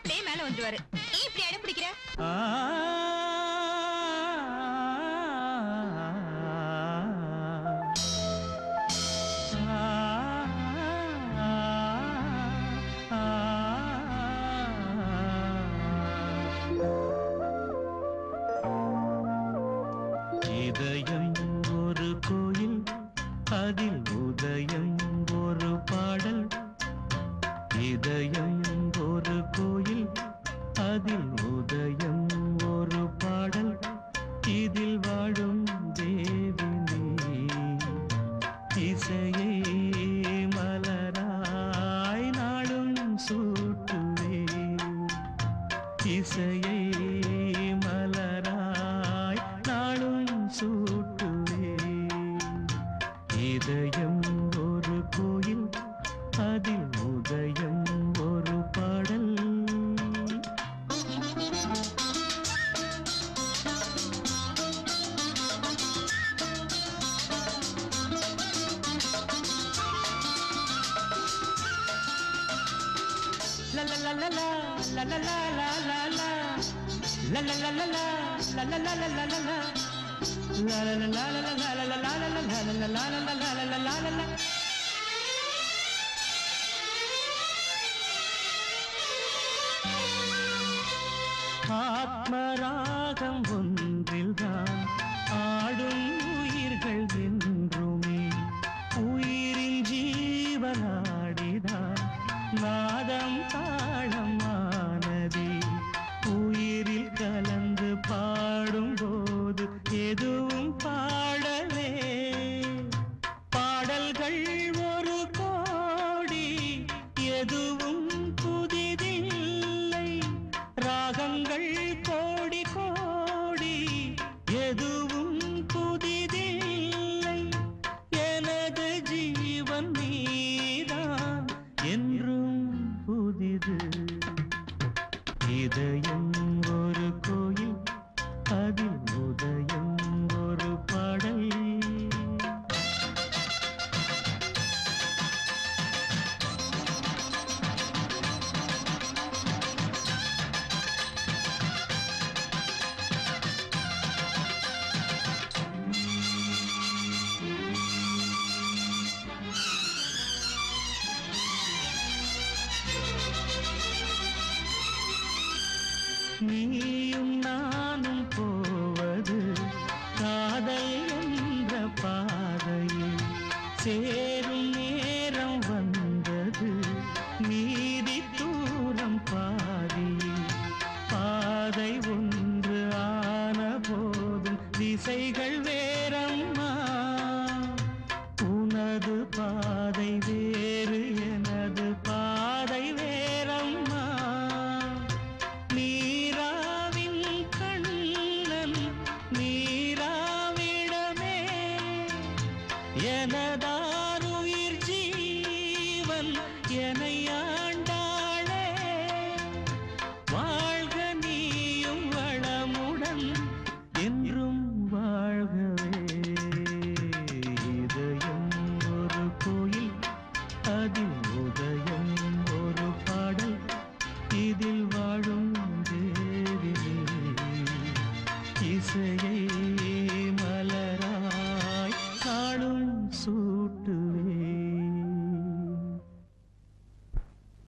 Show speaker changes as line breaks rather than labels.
அப்படியே மேல வந்துருவாரு. ஏன் இப்படி அடம் பிடிக்கிற?
இதயம் ஒரு கோயில் அதில் உதயம் ஒரு பாடல். இதயம் ஒரு கோயில் அதில் உதயம் ஒரு பாடல். இதில் வாழும் தேவினி இசையை மலராய் நாளும் சூட்டுவே. இசையை மலராய் நாளும் சூட்டுவே. இதய ஆத்மராகம் ஒன்றில்தான் நாதம் தாளமானது. உயிரில் கலந்து பாடும்போது எதுவும் பாடலே. பாடல்கள் ஒரு கோடி எதுவும் இது இதயம் நீயும் நானும் போவது காதல் என்ற பாதையில் சேரும் நேரம் வந்தது. நீதி தூரம் பாதியில் பாதை ஒன்று ஆன போதும் திசைகள் வேறம்மா. உனது பாதை வே yenada